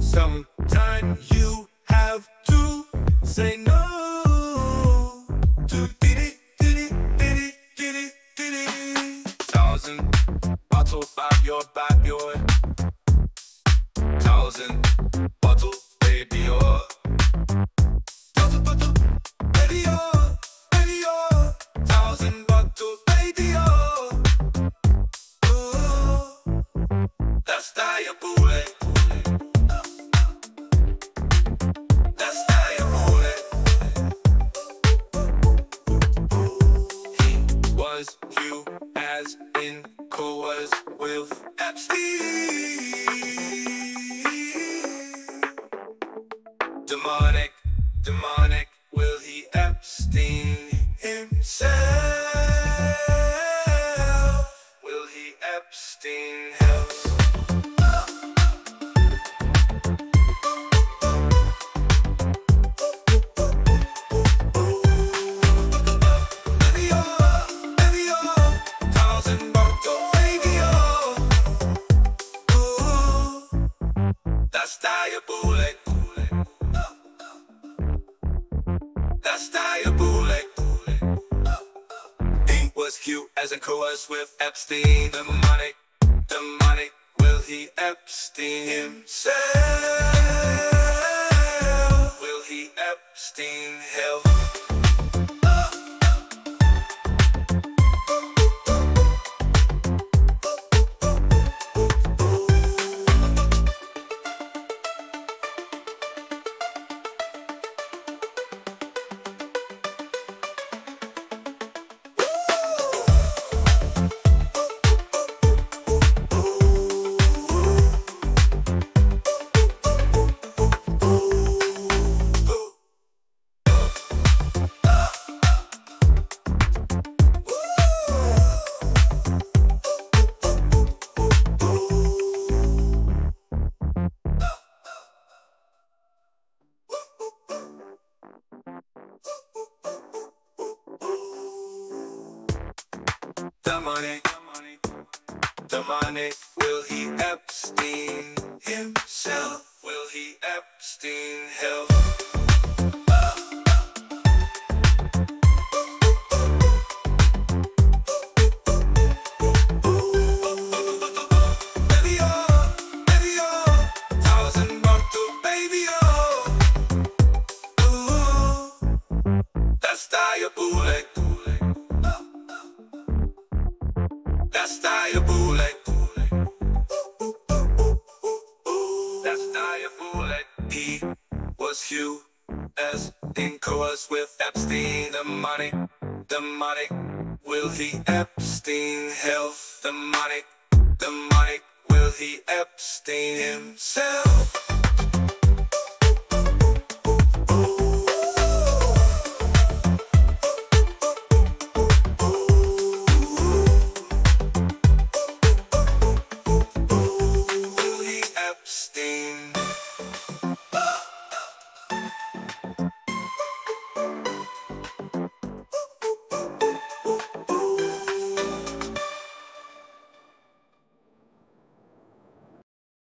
Sometimes you have to say no to diddy, diddy, diddy, diddy, diddy. Thousand bottles by your, by your. Thousand. He was you as in coerce with Epstein. Demonic, demonic, will he Epstein himself? Will he Epstein himself? That's diabolic. He was cute as a coerce with Epstein. The money, the money, will he Epstein himself? Will he Epstein himself? The money, the money, will he Epstein himself? Will he Epstein help? Epstein. Demonic, Demonic, will he abstain health? Demonic, the monic, will he abstain himself? you.